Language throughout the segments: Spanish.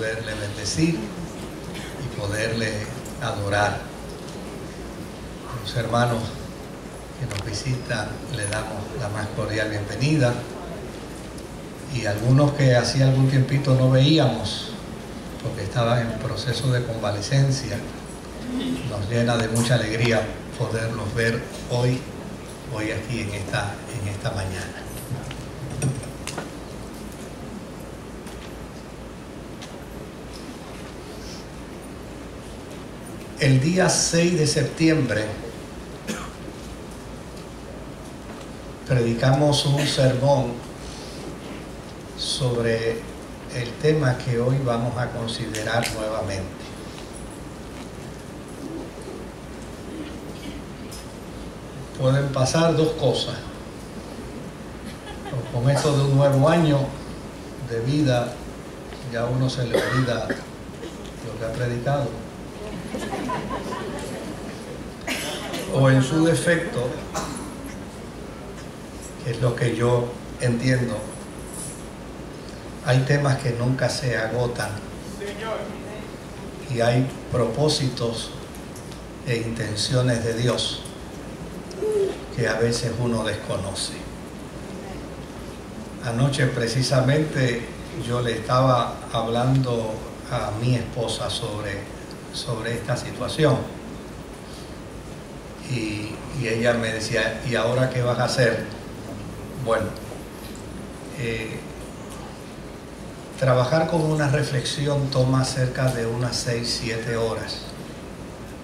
poderle bendecir y poderle adorar. Los hermanos que nos visitan le damos la más cordial bienvenida y algunos que hacía algún tiempito no veíamos porque estaban en proceso de convalecencia. Nos llena de mucha alegría poderlos ver hoy, hoy aquí en esta, en esta mañana. El día 6 de septiembre predicamos un sermón sobre el tema que hoy vamos a considerar nuevamente. Pueden pasar dos cosas. Con esto de un nuevo año de vida, ya uno se le olvida lo que ha predicado. O en su defecto, que es lo que yo entiendo, hay temas que nunca se agotan y hay propósitos e intenciones de Dios que a veces uno desconoce. Anoche precisamente yo le estaba hablando a mi esposa sobre, sobre esta situación y, ella me decía, ¿y ahora qué vas a hacer? Bueno, eh, Trabajar con una reflexión toma cerca de unas 6, 7 horas.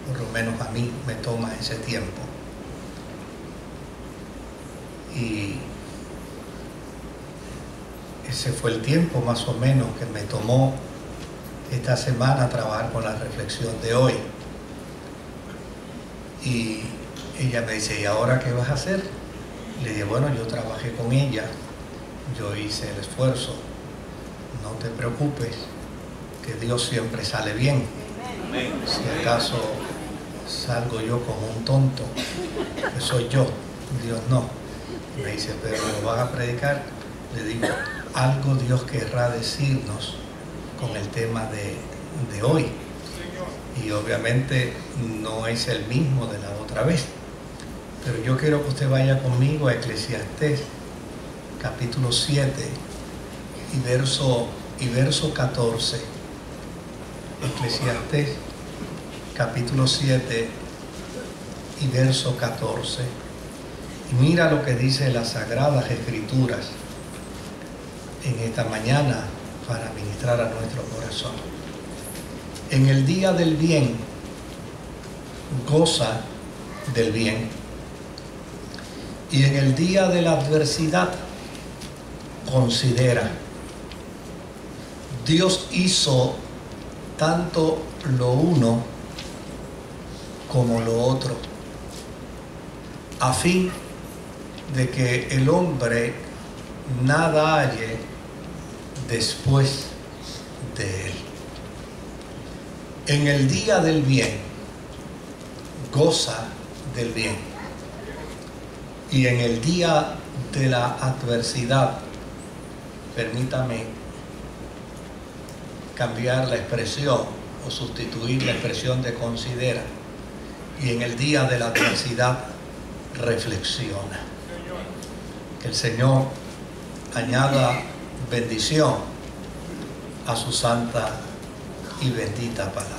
Por lo menos a mí me toma ese tiempo. Y ese fue el tiempo más o menos que me tomó esta semana trabajar con la reflexión de hoy. Y ella me dice, ¿y ahora qué vas a hacer? Le dije, bueno, yo trabajé con ella, yo hice el esfuerzo, no te preocupes, que Dios siempre sale bien. Si acaso salgo yo como un tonto, que soy yo, Dios no. Me dice, pero lo vas a predicar, le digo, algo Dios querrá decirnos con el tema de, hoy. Y obviamente no es el mismo de la otra vez. Pero yo quiero que usted vaya conmigo a Eclesiastés, capítulo 7, y verso, y verso 14. Eclesiastes capítulo 7 y verso 14. Y mira lo que dice las sagradas escrituras en esta mañana para ministrar a nuestro corazón. En el día del bien, goza del bien. Y en el día de la adversidad, considera Dios hizo tanto lo uno como lo otro, a fin de que el hombre nada halle después de él. En el día del bien, goza del bien. Y en el día de la adversidad, permítame cambiar la expresión o sustituir la expresión de considera. Y en el día de la adversidad reflexiona. Que el Señor añada bendición a su santa y bendita palabra.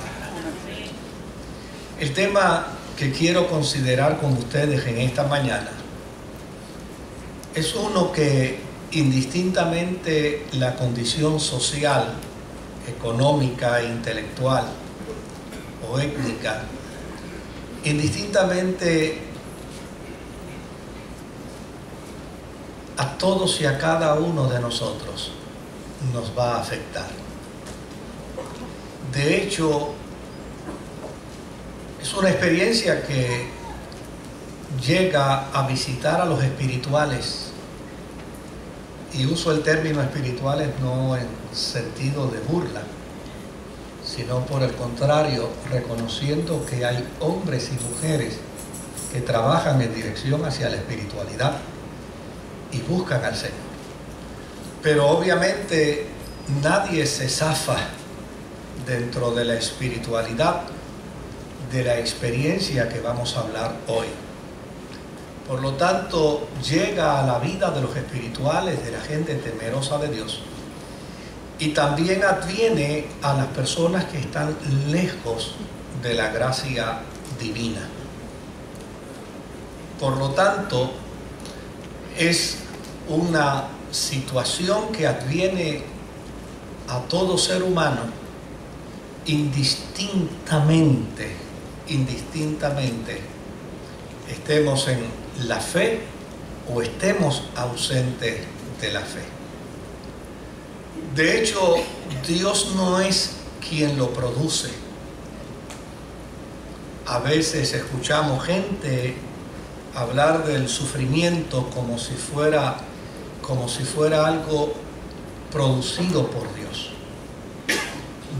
El tema que quiero considerar con ustedes en esta mañana es uno que indistintamente la condición social económica, intelectual o étnica, indistintamente a todos y a cada uno de nosotros nos va a afectar. De hecho, es una experiencia que llega a visitar a los espirituales y uso el término espirituales no en sentido de burla, sino por el contrario, reconociendo que hay hombres y mujeres que trabajan en dirección hacia la espiritualidad y buscan al Señor. Pero obviamente nadie se zafa dentro de la espiritualidad de la experiencia que vamos a hablar hoy. Por lo tanto, llega a la vida de los espirituales, de la gente temerosa de Dios, y también adviene a las personas que están lejos de la gracia divina. Por lo tanto, es una situación que adviene a todo ser humano indistintamente, indistintamente, estemos en la fe o estemos ausentes de la fe. De hecho, Dios no es quien lo produce. A veces escuchamos gente hablar del sufrimiento como si fuera como si fuera algo producido por Dios.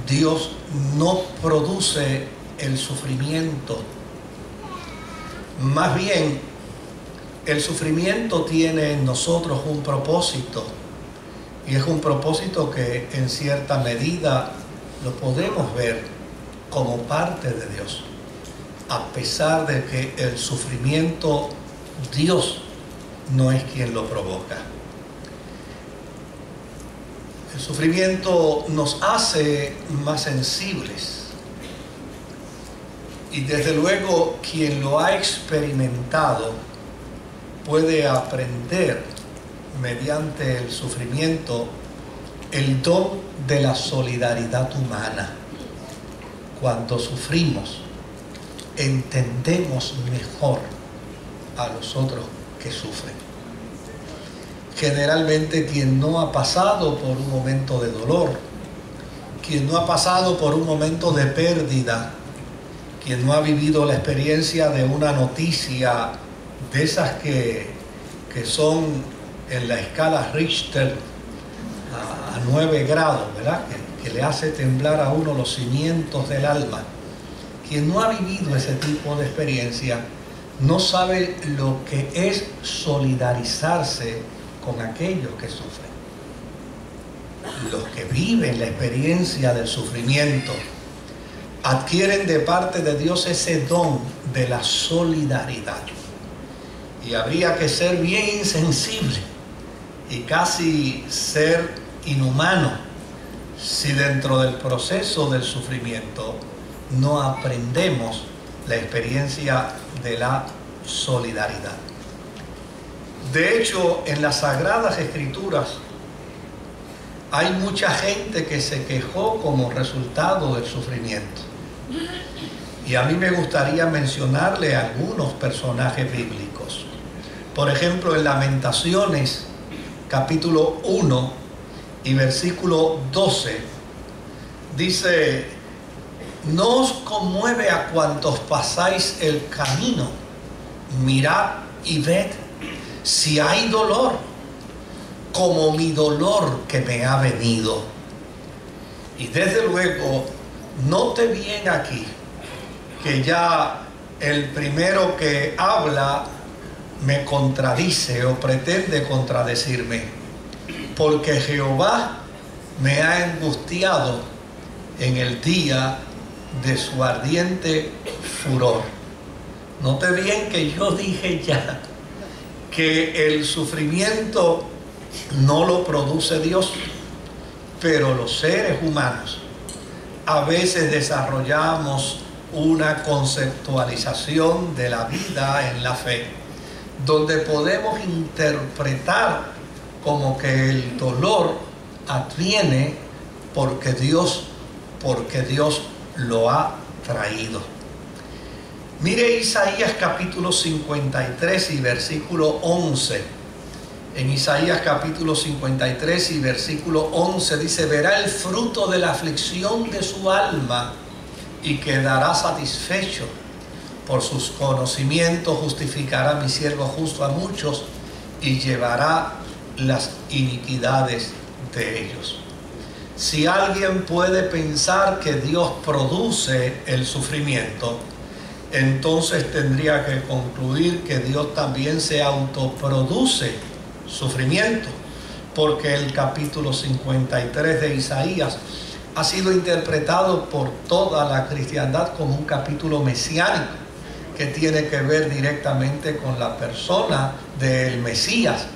Dios no produce el sufrimiento. Más bien, el sufrimiento tiene en nosotros un propósito y es un propósito que en cierta medida lo podemos ver como parte de Dios. A pesar de que el sufrimiento Dios no es quien lo provoca. El sufrimiento nos hace más sensibles. Y desde luego quien lo ha experimentado puede aprender mediante el sufrimiento el don de la solidaridad humana. Cuando sufrimos, entendemos mejor a los otros que sufren. Generalmente quien no ha pasado por un momento de dolor, quien no ha pasado por un momento de pérdida, quien no ha vivido la experiencia de una noticia de esas que, que son en la escala Richter a, 9 grados, ¿verdad? Que le hace temblar a uno los cimientos del alma. Quien no ha vivido ese tipo de experiencia no sabe lo que es solidarizarse con aquellos que sufren. Los que viven la experiencia del sufrimiento adquieren de parte de Dios ese don de la solidaridad. Y habría que ser bien insensible y casi ser inhumano si dentro del proceso del sufrimiento no aprendemos la experiencia de la solidaridad. De hecho, en las sagradas escrituras hay mucha gente que se quejó como resultado del sufrimiento. Y a mí me gustaría mencionarle algunos personajes bíblicos. Por ejemplo, en Lamentaciones capítulo 1 y versículo 12, dice, no os conmueve a cuantos pasáis el camino, mirad y ved si hay dolor, como mi dolor que me ha venido. Y desde luego, note bien aquí que ya el primero que habla me contradice o pretende contradecirme, porque Jehová me ha angustiado en el día de su ardiente furor. Note bien que yo dije ya que el sufrimiento no lo produce Dios, pero los seres humanos a veces desarrollamos una conceptualización de la vida en la fe donde podemos interpretar como que el dolor adviene porque Dios, porque Dios lo ha traído. Mire Isaías capítulo 53 y versículo 11. En Isaías capítulo 53 y versículo 11 dice, verá el fruto de la aflicción de su alma y quedará satisfecho por sus conocimientos justificará mi siervo justo a muchos y llevará las iniquidades de ellos. Si alguien puede pensar que Dios produce el sufrimiento, entonces tendría que concluir que Dios también se autoproduce sufrimiento, porque el capítulo 53 de Isaías ha sido interpretado por toda la cristiandad como un capítulo mesiánico que tiene que ver directamente con la persona del Mesías.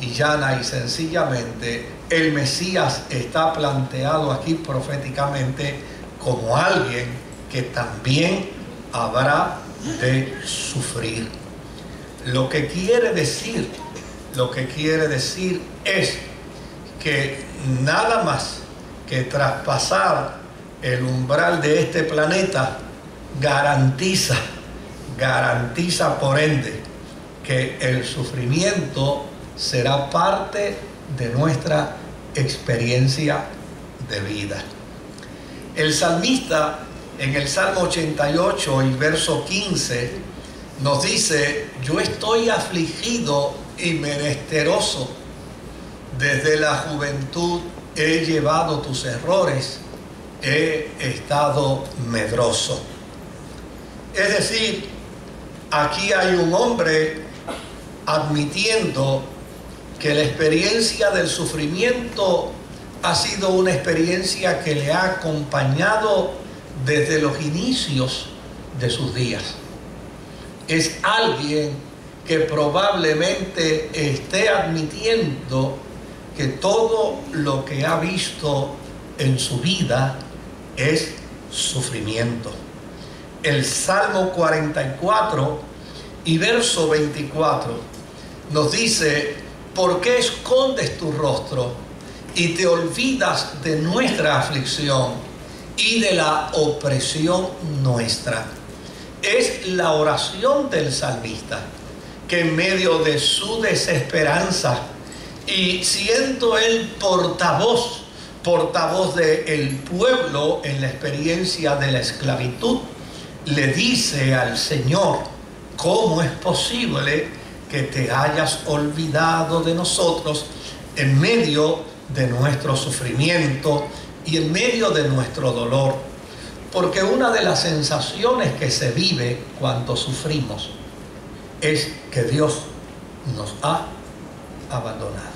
Y llana y sencillamente el Mesías está planteado aquí proféticamente como alguien que también habrá de sufrir. Lo que quiere decir, lo que quiere decir es que nada más que traspasar el umbral de este planeta garantiza, garantiza por ende que el sufrimiento será parte de nuestra experiencia de vida. El salmista en el Salmo 88 y verso 15 nos dice, yo estoy afligido y menesteroso. Desde la juventud he llevado tus errores, he estado medroso. Es decir, aquí hay un hombre admitiendo que la experiencia del sufrimiento ha sido una experiencia que le ha acompañado desde los inicios de sus días. Es alguien que probablemente esté admitiendo que todo lo que ha visto en su vida es sufrimiento. El Salmo 44 y verso 24 nos dice, ¿por qué escondes tu rostro y te olvidas de nuestra aflicción? y de la opresión nuestra. Es la oración del salmista que en medio de su desesperanza y siendo el portavoz, portavoz del pueblo en la experiencia de la esclavitud, le dice al Señor, ¿cómo es posible que te hayas olvidado de nosotros en medio de nuestro sufrimiento, y en medio de nuestro dolor, porque una de las sensaciones que se vive cuando sufrimos es que Dios nos ha abandonado.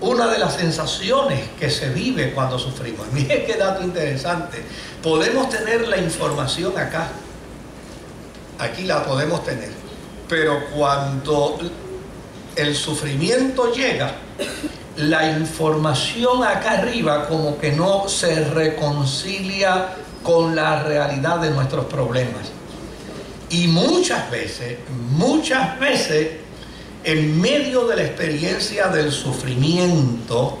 Una de las sensaciones que se vive cuando sufrimos, mire qué dato interesante, podemos tener la información acá, aquí la podemos tener, pero cuando el sufrimiento llega, la información acá arriba como que no se reconcilia con la realidad de nuestros problemas. Y muchas veces, muchas veces, en medio de la experiencia del sufrimiento,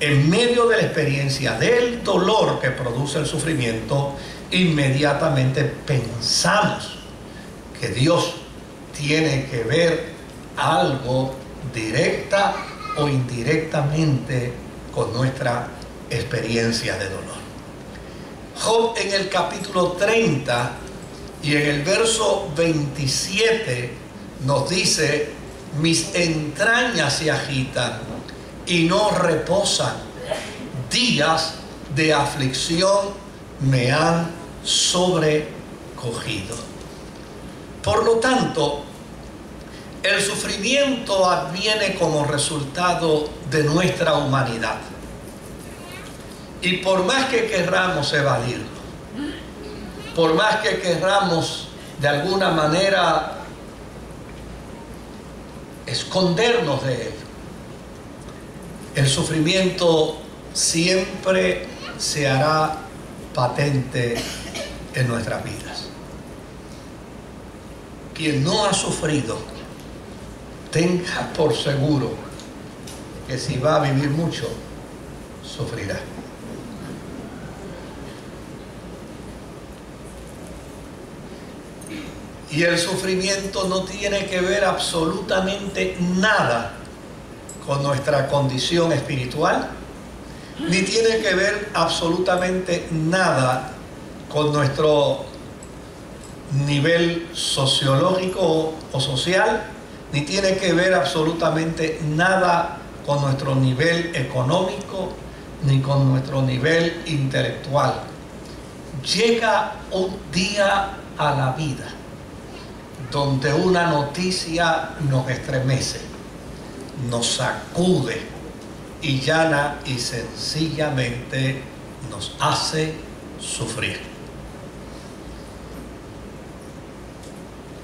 en medio de la experiencia del dolor que produce el sufrimiento, inmediatamente pensamos que Dios tiene que ver algo directa o indirectamente con nuestra experiencia de dolor. Job en el capítulo 30 y en el verso 27 nos dice, mis entrañas se agitan y no reposan, días de aflicción me han sobrecogido. Por lo tanto, el sufrimiento adviene como resultado de nuestra humanidad. Y por más que querramos evadirlo, por más que querramos de alguna manera escondernos de él, el sufrimiento siempre se hará patente en nuestras vidas. Quien no ha sufrido tenga por seguro que si va a vivir mucho, sufrirá. Y el sufrimiento no tiene que ver absolutamente nada con nuestra condición espiritual, ni tiene que ver absolutamente nada con nuestro nivel sociológico o social, ni tiene que ver absolutamente nada con nuestro nivel económico ni con nuestro nivel intelectual. Llega un día a la vida donde una noticia nos estremece, nos sacude y llana y sencillamente nos hace sufrir.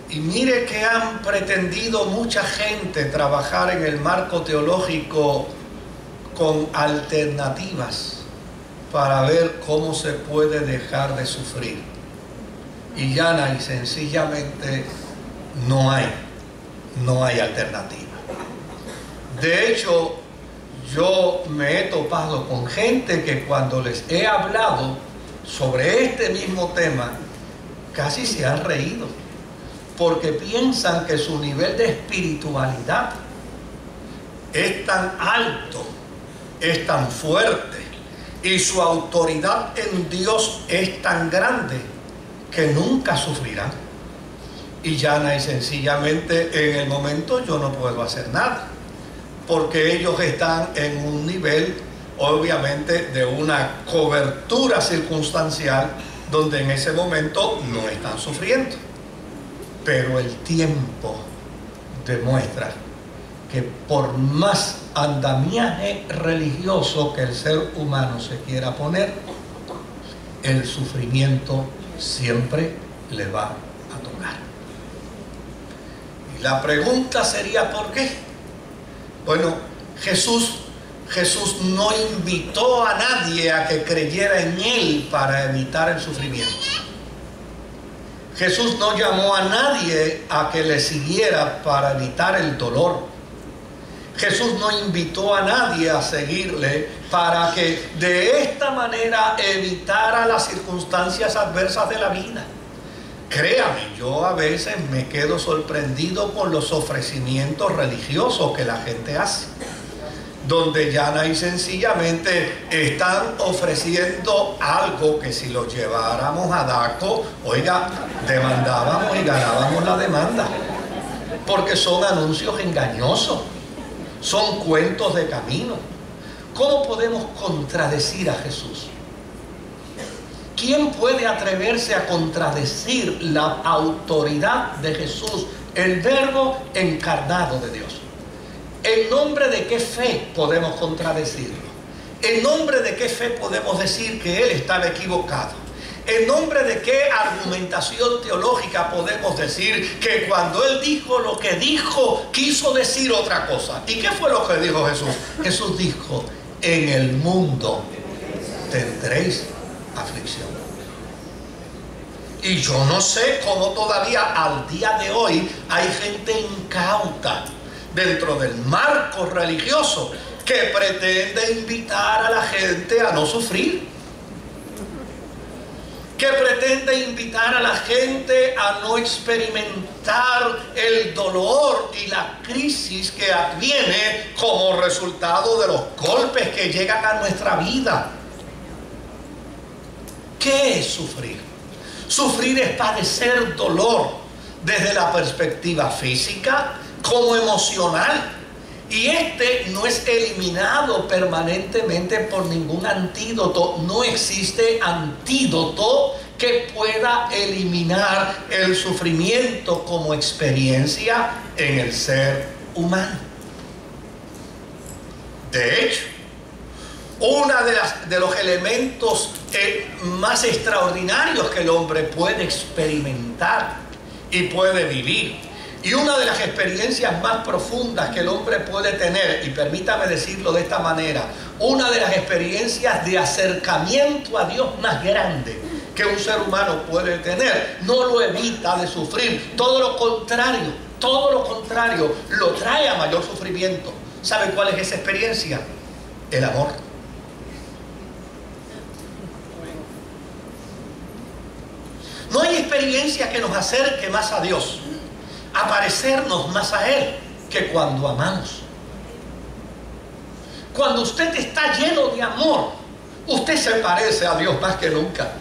Y mire que han pretendido mucha gente trabajar en el marco teológico con alternativas para ver cómo se puede dejar de sufrir. Y llana y sencillamente no hay, no hay alternativa. De hecho, yo me he topado con gente que cuando les he hablado sobre este mismo tema, casi se han reído porque piensan que su nivel de espiritualidad es tan alto, es tan fuerte y su autoridad en Dios es tan grande que nunca sufrirán. Y llana y sencillamente en el momento yo no puedo hacer nada, porque ellos están en un nivel obviamente de una cobertura circunstancial donde en ese momento no están sufriendo. Pero el tiempo demuestra que por más andamiaje religioso que el ser humano se quiera poner, el sufrimiento siempre le va a tocar. Y la pregunta sería ¿por qué? Bueno, Jesús Jesús no invitó a nadie a que creyera en él para evitar el sufrimiento. Jesús no llamó a nadie a que le siguiera para evitar el dolor. Jesús no invitó a nadie a seguirle para que de esta manera evitara las circunstancias adversas de la vida. Créame, yo a veces me quedo sorprendido con los ofrecimientos religiosos que la gente hace donde llana y sencillamente están ofreciendo algo que si lo lleváramos a DACO, oiga, demandábamos y ganábamos la demanda. Porque son anuncios engañosos, son cuentos de camino. ¿Cómo podemos contradecir a Jesús? ¿Quién puede atreverse a contradecir la autoridad de Jesús, el verbo encarnado de Dios? ¿En nombre de qué fe podemos contradecirlo? ¿En nombre de qué fe podemos decir que Él estaba equivocado? ¿En nombre de qué argumentación teológica podemos decir que cuando Él dijo lo que dijo, quiso decir otra cosa? ¿Y qué fue lo que dijo Jesús? Jesús dijo, en el mundo tendréis aflicción. Y yo no sé cómo todavía al día de hoy hay gente incauta dentro del marco religioso que pretende invitar a la gente a no sufrir. Que pretende invitar a la gente a no experimentar el dolor y la crisis que adviene como resultado de los golpes que llegan a nuestra vida. ¿Qué es sufrir? Sufrir es padecer dolor desde la perspectiva física, como emocional. Y este no es eliminado permanentemente por ningún antídoto. No existe antídoto que pueda eliminar el sufrimiento como experiencia en el ser humano. De hecho, uno de, los elementos eh, más extraordinarios que el hombre puede experimentar y puede vivir y una de las experiencias más profundas que el hombre puede tener, y permítame decirlo de esta manera, una de las experiencias de acercamiento a Dios más grande que un ser humano puede tener, no lo evita de sufrir, todo lo contrario, todo lo contrario, lo trae a mayor sufrimiento. ¿Sabe cuál es esa experiencia? El amor. No hay experiencia que nos acerque más a Dios a parecernos más a Él que cuando amamos. Cuando usted está lleno de amor, usted se parece a Dios más que nunca.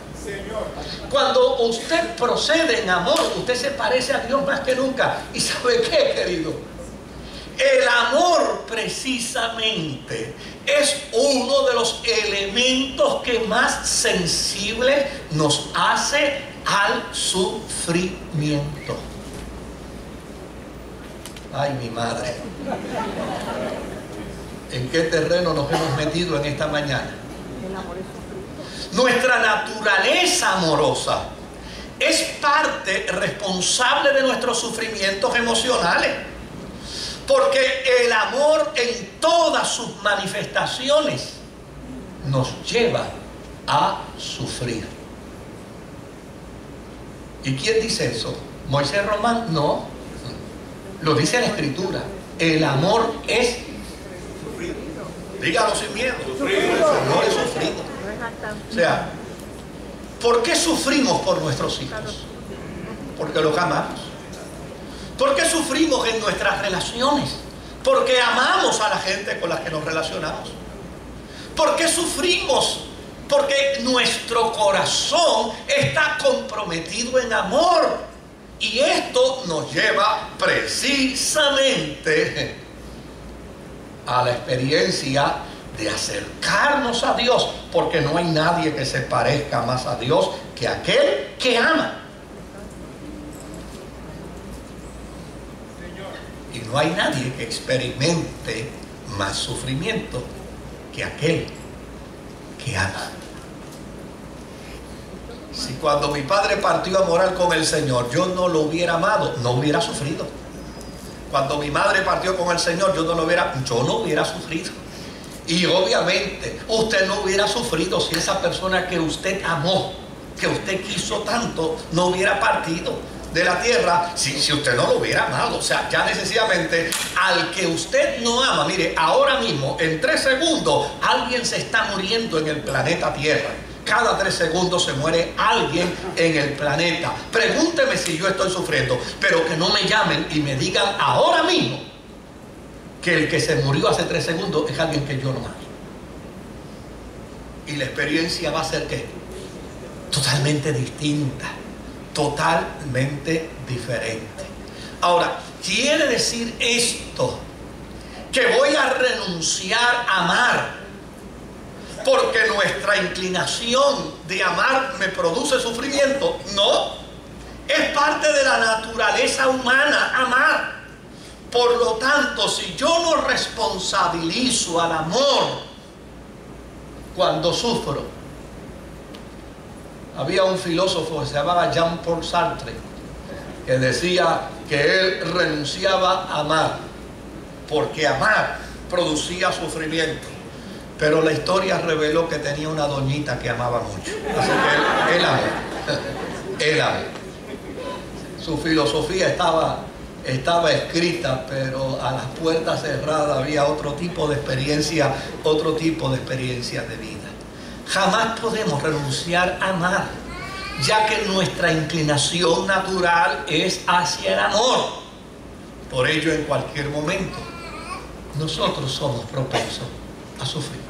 Cuando usted procede en amor, usted se parece a Dios más que nunca. ¿Y sabe qué, querido? El amor precisamente es uno de los elementos que más sensible nos hace al sufrimiento. Ay, mi madre. ¿En qué terreno nos hemos metido en esta mañana? Nuestra naturaleza amorosa es parte responsable de nuestros sufrimientos emocionales. Porque el amor en todas sus manifestaciones nos lleva a sufrir. ¿Y quién dice eso? ¿Moisés Román? No. Lo dice la Escritura. El amor es sufrido. Dígalo sin miedo. El amor es sufrido. O sea, ¿por qué sufrimos por nuestros hijos? Porque los amamos. ¿Por qué sufrimos en nuestras relaciones? Porque amamos a la gente con la que nos relacionamos. ¿Por qué sufrimos? Porque nuestro corazón está comprometido en amor. Y esto nos lleva precisamente a la experiencia de acercarnos a Dios, porque no hay nadie que se parezca más a Dios que aquel que ama. Y no hay nadie que experimente más sufrimiento que aquel que ama. Si cuando mi padre partió a morar con el Señor, yo no lo hubiera amado, no hubiera sufrido. Cuando mi madre partió con el Señor, yo no lo hubiera, yo no hubiera sufrido. Y obviamente usted no hubiera sufrido si esa persona que usted amó, que usted quiso tanto, no hubiera partido de la tierra si, si usted no lo hubiera amado. O sea, ya necesariamente al que usted no ama, mire, ahora mismo, en tres segundos, alguien se está muriendo en el planeta Tierra. Cada tres segundos se muere alguien en el planeta. Pregúnteme si yo estoy sufriendo, pero que no me llamen y me digan ahora mismo que el que se murió hace tres segundos es alguien que yo no amo. Y la experiencia va a ser que totalmente distinta, totalmente diferente. Ahora, quiere decir esto que voy a renunciar a amar porque nuestra inclinación de amar me produce sufrimiento. No, es parte de la naturaleza humana amar. Por lo tanto, si yo no responsabilizo al amor cuando sufro, había un filósofo que se llamaba Jean-Paul Sartre, que decía que él renunciaba a amar, porque amar producía sufrimiento. Pero la historia reveló que tenía una doñita que amaba mucho. Así que él, él. Él amó. Su filosofía estaba, estaba escrita, pero a las puertas cerradas había otro tipo de experiencia, otro tipo de experiencia de vida. Jamás podemos renunciar a amar, ya que nuestra inclinación natural es hacia el amor. Por ello, en cualquier momento, nosotros somos propensos a sufrir.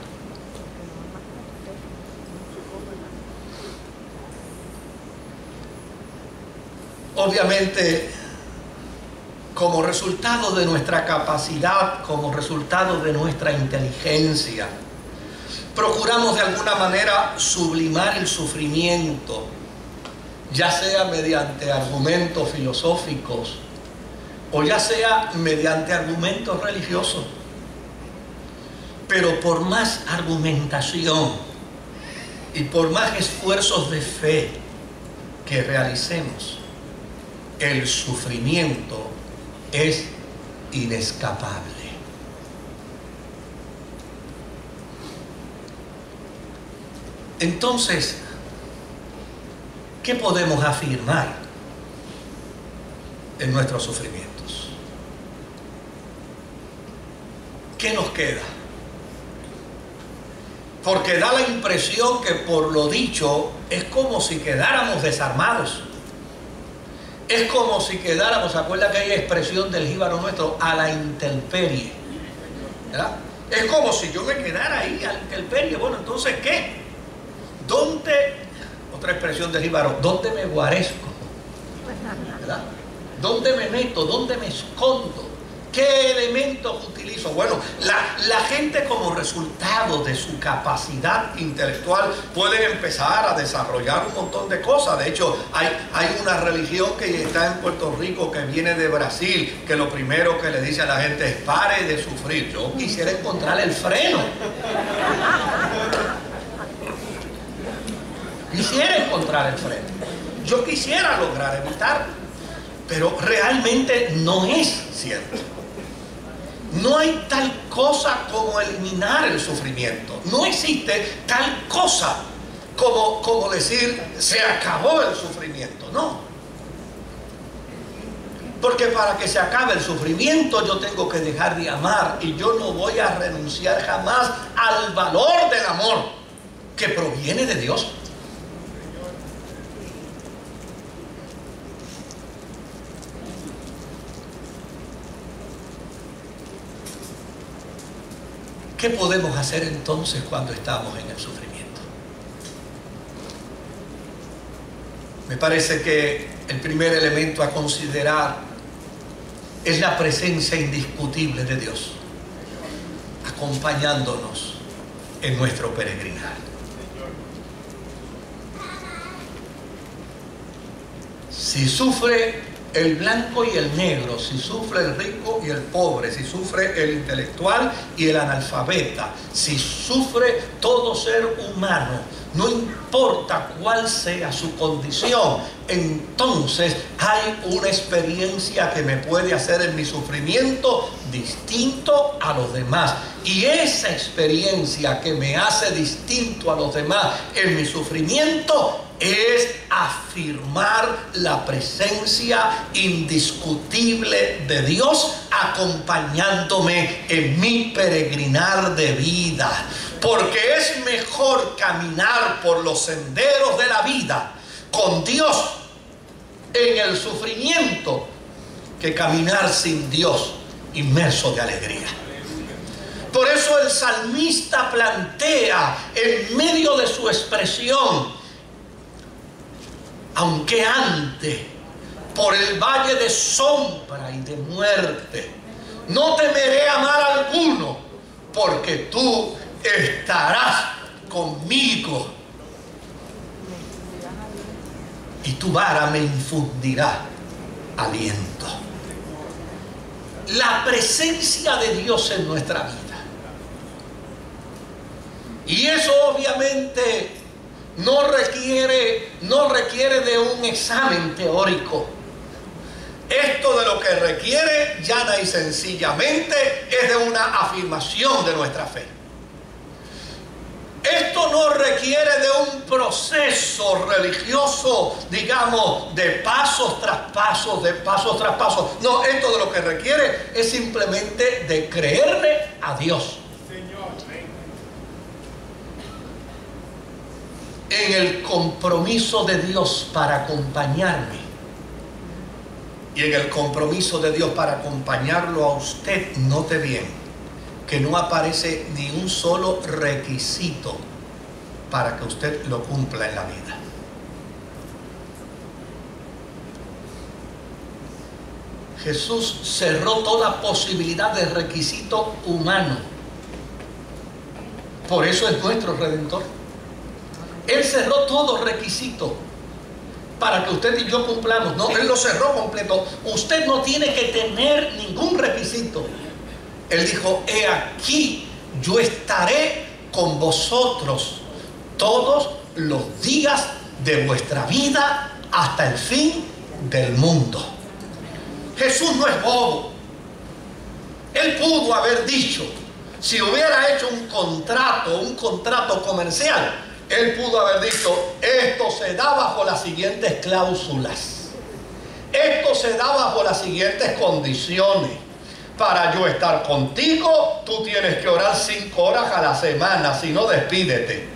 Obviamente, como resultado de nuestra capacidad, como resultado de nuestra inteligencia, procuramos de alguna manera sublimar el sufrimiento, ya sea mediante argumentos filosóficos o ya sea mediante argumentos religiosos. Pero por más argumentación y por más esfuerzos de fe que realicemos, el sufrimiento es inescapable. Entonces, ¿qué podemos afirmar en nuestros sufrimientos? ¿Qué nos queda? Porque da la impresión que por lo dicho es como si quedáramos desarmados. Es como si quedáramos, ¿se acuerda que hay expresión del jíbaro nuestro? A la intemperie. ¿verdad? Es como si yo me quedara ahí a la intemperie. Bueno, entonces, ¿qué? ¿Dónde, otra expresión del jíbaro, dónde me guarezco? ¿verdad? ¿Dónde me meto? ¿Dónde me escondo? ¿Qué elementos utilizo? Bueno, la, gente como resultado de su capacidad intelectual pueden empezar a desarrollar un montón de cosas. De hecho, hay, hay una religión que está en Puerto Rico que viene de Brasil, que lo primero que le dice a la gente es pare de sufrir. Yo quisiera encontrar el freno. Quisiera encontrar el freno. Yo quisiera lograr evitar, pero realmente no es cierto. No hay tal cosa como eliminar el sufrimiento. No existe tal cosa como, como decir se acabó el sufrimiento. No. Porque para que se acabe el sufrimiento yo tengo que dejar de amar y yo no voy a renunciar jamás al valor del amor que proviene de Dios. ¿Qué podemos hacer entonces cuando estamos en el sufrimiento? Me parece que el primer elemento a considerar es la presencia indiscutible de Dios, acompañándonos en nuestro peregrinar. Si sufre el blanco y el negro, si sufre el rico y el pobre, si sufre el intelectual y el analfabeta, si sufre todo ser humano, no importa cuál sea su condición, entonces hay una experiencia que me puede hacer en mi sufrimiento distinto a los demás. Y esa experiencia que me hace distinto a los demás en mi sufrimiento es afirmar la presencia indiscutible de Dios acompañándome en mi peregrinar de vida. Porque es mejor caminar por los senderos de la vida con Dios en el sufrimiento que caminar sin Dios inmerso de alegría. Por eso el salmista plantea en medio de su expresión, aunque ande por el valle de sombra y de muerte, no temeré a alguno, porque tú estarás conmigo. Y tu vara me infundirá aliento. La presencia de Dios en nuestra vida. Y eso obviamente no requiere, no requiere de un examen teórico. Esto de lo que requiere, llana y sencillamente, es de una afirmación de nuestra fe. Esto no requiere de un proceso religioso, digamos, de pasos tras pasos, de pasos tras pasos. No, esto de lo que requiere es simplemente de creerle a Dios. En el compromiso de Dios para acompañarme y en el compromiso de Dios para acompañarlo a usted, note bien que no aparece ni un solo requisito para que usted lo cumpla en la vida. Jesús cerró toda posibilidad de requisito humano. Por eso es nuestro redentor. Él cerró todo requisito para que usted y yo cumplamos. No, Él lo cerró completo. Usted no tiene que tener ningún requisito. Él dijo, he aquí, yo estaré con vosotros todos los días de vuestra vida hasta el fin del mundo. Jesús no es bobo. Él pudo haber dicho, si hubiera hecho un contrato, un contrato comercial, él pudo haber dicho, esto se da bajo las siguientes cláusulas. Esto se da bajo las siguientes condiciones. Para yo estar contigo, tú tienes que orar cinco horas a la semana, si no despídete.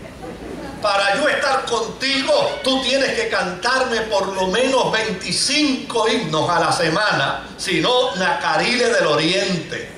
Para yo estar contigo, tú tienes que cantarme por lo menos 25 himnos a la semana, si no, Nacarile del Oriente.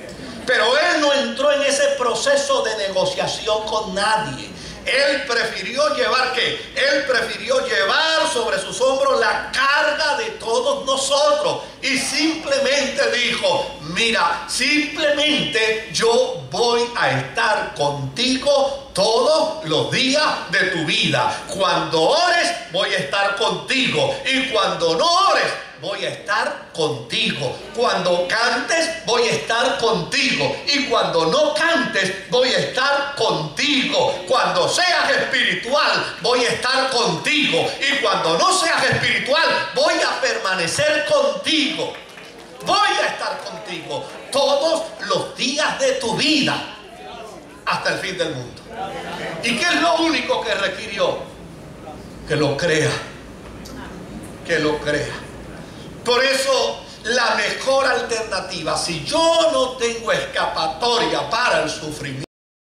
Pero él no entró en ese proceso de negociación con nadie. Él prefirió llevar qué? Él prefirió llevar sobre sus hombros la carga de todos nosotros. Y simplemente dijo, mira, simplemente yo voy a estar contigo todos los días de tu vida. Cuando ores, voy a estar contigo. Y cuando no ores, voy a estar contigo. Cuando cantes, voy a estar contigo. Y cuando no cantes, voy a estar contigo. Cuando seas espiritual, voy a estar contigo. Y cuando no seas espiritual, voy a permanecer contigo. Voy a estar contigo todos los días de tu vida hasta el fin del mundo. ¿Y qué es lo único que requirió? Que lo crea. Que lo crea. Por eso la mejor alternativa, si yo no tengo escapatoria para el sufrimiento,